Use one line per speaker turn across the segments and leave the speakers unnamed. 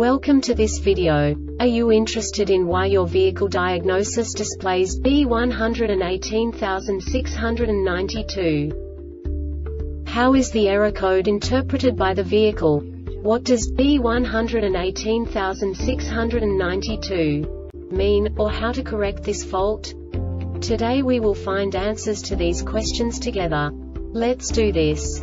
Welcome to this video. Are you interested in why your vehicle diagnosis displays B118692? How is the error code interpreted by the vehicle? What does B118692 mean, or how to correct this fault? Today we will find answers to these questions together. Let's do this.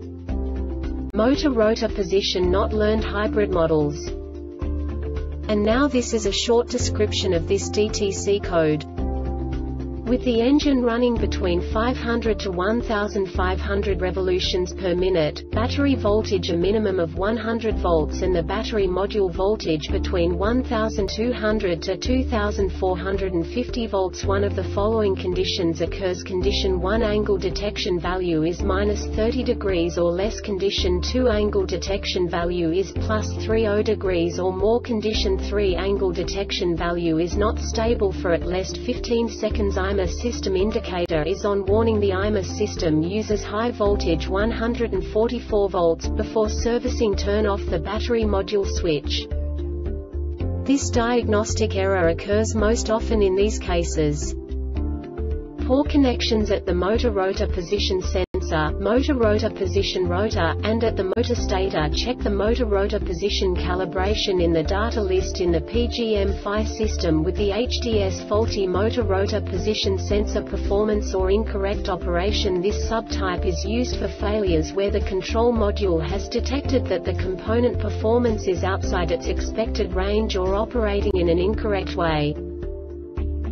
Motor rotor position not learned hybrid models. And now this is a short description of this DTC code. With the engine running between 500 to 1500 revolutions per minute, battery voltage a minimum of 100 volts and the battery module voltage between 1200 to 2450 volts. One of the following conditions occurs. Condition 1 angle detection value is minus 30 degrees or less. Condition 2 angle detection value is plus 30 degrees or more. Condition 3 angle detection value is not stable for at least 15 seconds. I'm IMA system indicator is on warning the IMA system uses high voltage 144 volts before servicing turn off the battery module switch. This diagnostic error occurs most often in these cases. Poor connections at the motor rotor position sensor sensor, motor rotor position rotor, and at the motor stator check the motor rotor position calibration in the data list in the PGM-FI system with the HDS faulty motor rotor position sensor performance or incorrect operation This subtype is used for failures where the control module has detected that the component performance is outside its expected range or operating in an incorrect way.